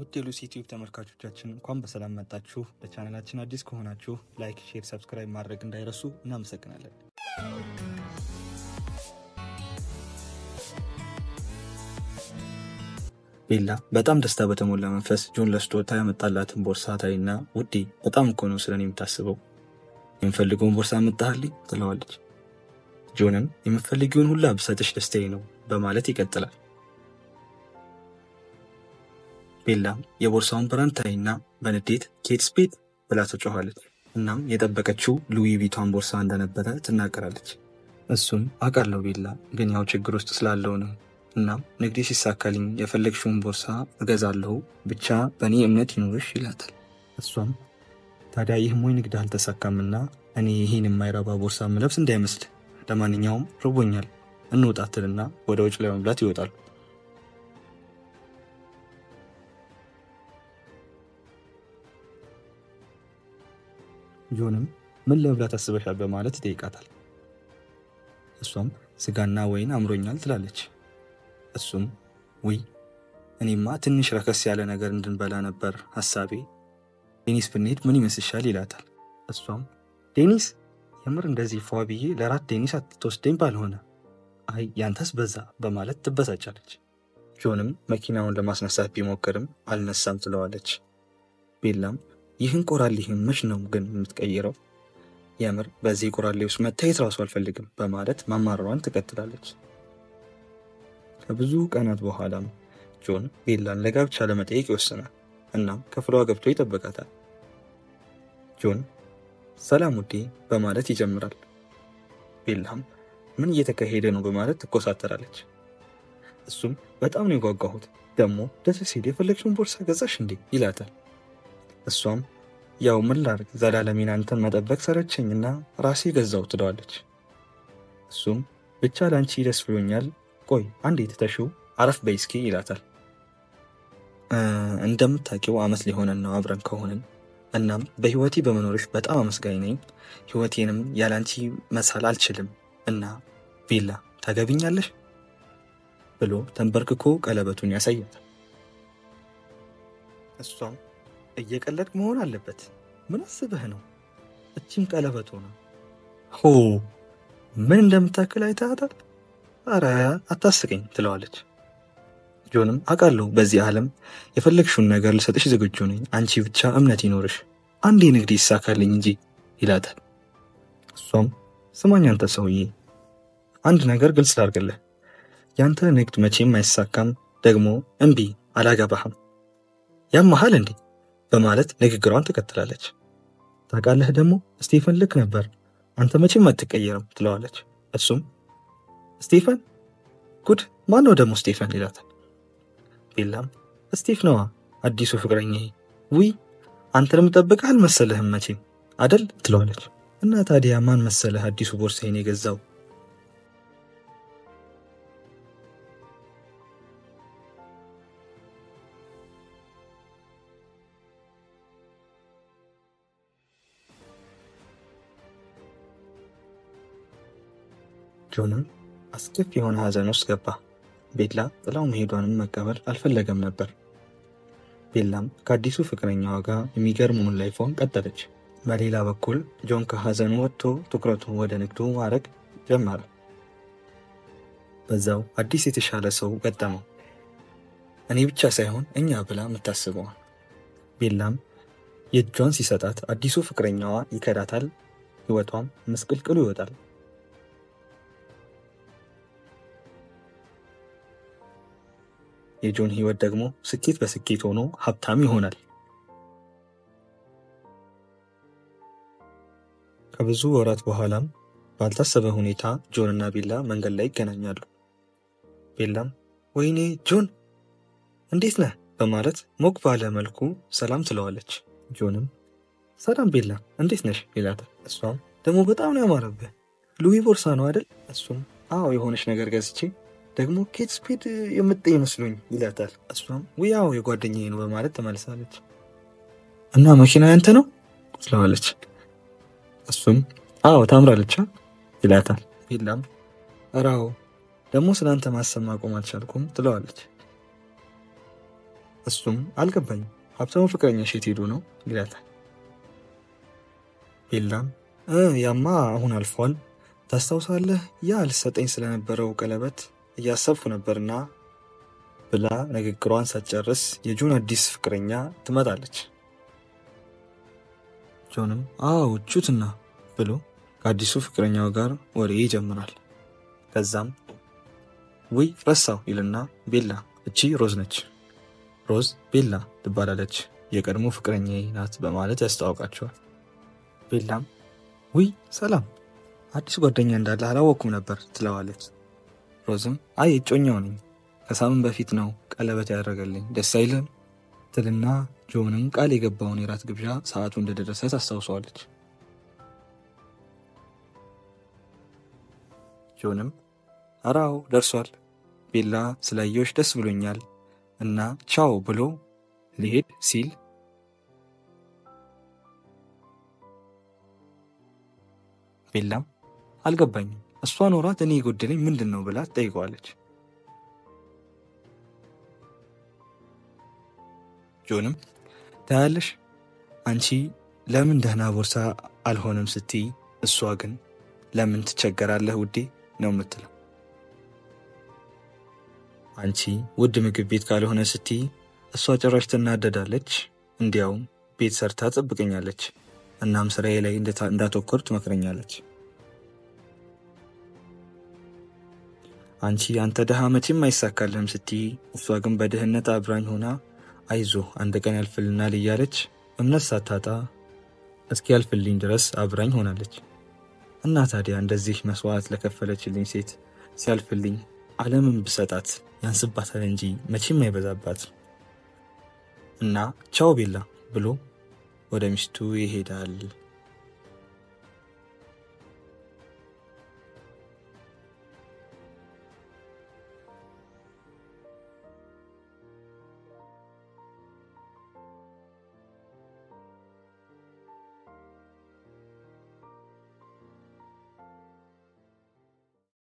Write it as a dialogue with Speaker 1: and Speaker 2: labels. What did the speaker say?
Speaker 1: ውድ የሉሲ ዩቲዩብ ተመልካቾቻችን እንኳን በሰላም መጣችሁ። ለቻናላችን አዲስ ከሆናችሁ like፣ share፣ subscribe ማድረግ እንዳይረሱ እናመሰግናለን። ቤላ በጣም ደስታ በተሞላ መንፈስ ጆን ለስጦታ ያመጣላትን ቦርሳ ታይና ውዴ በጣም እኮ ነው ስለ እኔ የምታስበው የምፈልገውን ቦርሳ አመጣህልኝ ትለዋለች። ጆንም የምፈልጊውን ሁላ ብሰጥሽ ደስታዬ ነው በማለት ይቀጥላል። ቤላም የቦርሳውን brand ታይና በንዴት ኬት ስፔድ ብላ ትጮኋለች። እናም የጠበቀችው ሉዊ ቪቶን ቦርሳ እንደነበረ ትናገራለች። እሱም አውቃለሁ ቤላ፣ ግን ያው ችግር ውስጥ ስላለው ነው። እናም ንግዴ ሲሳካልኝ የፈለግሽውን ቦርሳ እገዛለሁ፣ ብቻ በእኔ እምነት ይኑርሽ ይላታል። እሷም ታዲያ ይሄም ንግድ አልተሳካምና እኔ ይህን የማይረባ ቦርሳ ምለብስ እንዳይመስል፣ ለማንኛውም ርቦኛል እንውጣትልና ወደ ውጭ ለመብላት ይወጣሉ። ጆንም ምን ለመብላት አስበሻል በማለት ይጠይቃታል። እሷም ስጋና ወይን አምሮኛል ትላለች። እሱም ውይ እኔማ ትንሽ ረከስ ያለ ነገር እንድንበላ ነበር ሀሳቤ፣ ዴኒስ ብንሄድ ምን ይመስልሻል ይላታል። እሷም ዴኒስ የምር እንደዚህ ፏ ብዬ ለራት ዴኒስ አትወስደኝ ባልሆነ፣ አይ ያንተስ በዛ በማለት ትበሳጫለች። ጆንም መኪናውን ለማስነሳት ቢሞክርም አልነሳም ትለዋለች። ቤላም ይህን ቆራሌህን መች ነው ግን የምትቀይረው? የምር በዚህ ቆራሌ ውስጥ መታየት ራሱ አልፈልግም በማለት ማማረሯን ትቀጥላለች። ከብዙ ቀናት በኋላም ጆን ቤላን ለጋብቻ ለመጠየቅ ይወስናል። እናም ክፍሏ ገብቶ ይጠብቃታል። ጆን ሰላም ውዴ በማለት ይጀምራል። ቤላም ምን እየተካሄደ ነው በማለት ትኮሳተራለች። እሱም በጣም ነው የጓጓሁት፣ ደግሞ ደስ ሲል የፈለግሽውን ቦርሳ ገዛሽ እንዴ ይላታል። እሷም ያው ምን ላድርግ ዘላለሜን አንተን መጠበቅ ሰለቸኝና ራሴ ገዛው ትለዋለች። እሱም ብቻ ለአንቺ ደስ ብሎኛል፣ ቆይ አንዴ ትተሽው አረፍ በይ እስኪ ይላታል። እንደምታውቂው አመት ሊሆነን ነው አብረን ከሆንን። እናም በህይወቴ በመኖርሽ በጣም አመስጋኝ ነኝ። ህይወቴንም ያላንቺ መሳል አልችልም እና ቤላ ታገቢኛለሽ ብሎ ተንበርክኮ ቀለበቱን ያሳያታል። እሷም እየቀለድክ መሆን አለበት። ምን አስበህ ነው? እቺም ቀለበቱ ነው። ሆ ምን እንደምታክል አይተሃታል? አረ አታስቀኝ ትለዋለች። ጆንም አውቃለሁ በዚህ ዓለም የፈለግሽውን ነገር ልሰጥሽ ዝግጁ ነኝ፣ አንቺ ብቻ እምነት ይኖርሽ፣ አንዴ ንግድ ይሳካልኝ እንጂ ይላታል። እሷም ስማኝ አንተ ሰውዬ፣ አንድ ነገር ግልጽ ላድርግልህ፣ ያንተ ንግድ መቼም አይሳካም፣ ደግሞ እምቢ አላገባህም። ያመሃል እንዴ በማለት ንግግሯን ትቀጥላለች። ታውቃለህ ደግሞ ስቴፈን ልክ ነበር፣ አንተ መቼም አትቀየርም ትለዋለች። እሱም ስቴፈን ጉድ ማን ነው ደግሞ ስቴፈን ይላታል። ቤላም ስቴፍ ነዋ አዲሱ ፍቅረኛ። ውይ አንተንም ጠብቀህ አልመሰለህም መቼም አደል ትለዋለች። እና ታዲያ ማን መሰለህ አዲሱ ቦርሳዬን የገዛው? ጆንም አስከፊ የሆነ ሐዘን ውስጥ ገባ። ቤላ ጥላው መሄዷንም መቀበል አልፈለገም ነበር። ቤላም ከአዲሱ ፍቅረኛዋ ጋር የሚገርመውን ላይፏን ቀጠለች። በሌላ በኩል ጆን ከሐዘኑ ወጥቶ ትኩረቱ ወደ ንግዱ ማድረግ ጀመረ። በዛው አዲስ የተሻለ ሰው ገጠመው። እኔ ብቻ ሳይሆን እኛ ብላ የምታስበዋል። ቤላም የእጇን ሲሰጣት አዲሱ ፍቅረኛዋ ይከዳታል። ሕይወቷም ምስቅልቅሉ ይወጣል። የጆን ህይወት ደግሞ ስኬት በስኬት ሆኖ ሀብታም ይሆናል። ከብዙ ወራት በኋላም ባልታሰበ ሁኔታ ጆን እና ቤላ መንገድ ላይ ይገናኛሉ። ቤላም ወይኔ ጆን እንዴት ነህ በማለት ሞቅ ባለ መልኩ ሰላም ትለዋለች። ጆንም ሰላም ቤላ እንዴት ነሽ ይላታል። እሷም ደግሞ በጣም ነው ያማረብህ ሉዊ ቦርሳ ነው አይደል? እሱም አዎ የሆነች ነገር ገዝቼ ደግሞ ኬት ስፔድ የምጠይ መስሎኝ ይላታል። እሷም ውያው የጓደኛዬ ነው በማለት ትመልሳለች። እና መኪና ያንተ ነው ትለዋለች። እሱም አዎ ታምራለች ይላታል። ቤላም ራው ደግሞ ስለ አንተ ማሰብ ማቆም አልቻልኩም ትለዋለች። እሱም አልገባኝም፣ ሀብታሙ ፍቅረኛሽ የት ሄዶ ነው ይላታል። ቤላም እ ያማ አሁን አልፏል። ታስታውሳለህ? ያ ልሰጠኝ ስለነበረው ቀለበት እያሰብኩ ነበርና ብላ ንግግሯን ሳትጨርስ የጆን አዲስ ፍቅረኛ ትመጣለች። ጆንም አዎ ቹትና ብሎ ከአዲሱ ፍቅረኛው ጋር ወሬ ይጀምራል። ከዛም ውይ ረሳው ይልና ቤላ እቺ ሮዝ ነች፣ ሮዝ ቤላ ትባላለች፣ የቀድሞ ፍቅረኛዬ ናት በማለት ያስተዋውቃቸዋል። ቤላም ውይ ሰላም፣ አዲስ ጓደኛ እንዳለ አላወቅኩም ነበር ትለዋለች። ሮዝም አይ እጮኛው ነኝ፣ ከሳምንት በፊት ነው ቀለበት ያደረገልኝ፣ ደስ አይልም ትልና ጆንም ቃል የገባውን የራት ግብዣ ሰዓቱ እንደደረሰ ታስታውሰዋለች። ጆንም አራው ደርሷል፣ ቤላ ስላየዎች ደስ ብሎኛል እና ቻው ብሎ ሊሄድ ሲል ቤላም አልገባኝም፣ እሷ ኖራት እኔ የጎደለኝ ምንድን ነው ብላ ትጠይቀዋለች። ጆንም ታያለሽ፣ አንቺ ለምን ደህና ቦርሳ አልሆነም ስትይ፣ እሷ ግን ለምን ትቸገራለህ ውዴ ነው የምትለው። አንቺ ውድ ምግብ ቤት ካልሆነ ስትይ፣ እሷ ጭራሽ ትናደዳለች። እንዲያውም ቤት ሰርታ ትጠብቀኛለች፣ እናም ስራዬ ላይ እንዳተኮር ትመክረኛለች። አንቺ አንተ ድሃ መቼም አይሳካልህም ስትይ፣ እሷ ግን በድህነት አብራኝ ሆና አይዞ አንድ ቀን ያልፍልናል እያለች እምነት ሳታጣ እስኪ ያልፍልኝ ድረስ አብራኝ ሆናለች። እና ታዲያ እንደዚህ መስዋዕት ለከፈለችልኝ ሴት ሲያልፍልኝ ዓለምን ብሰጣት ያንስባታል እንጂ መቼም አይበዛባት። እና ቻው ቤላ ብሎ ወደ ሚስቱ ይሄዳል።